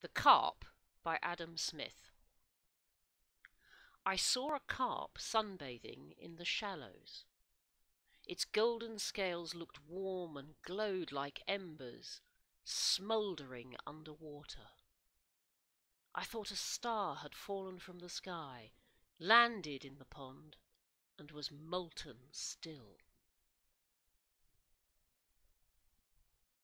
THE CARP by Adam Smith I saw a carp sunbathing in the shallows. Its golden scales looked warm and glowed like embers smouldering under water. I thought a star had fallen from the sky, landed in the pond, and was molten still.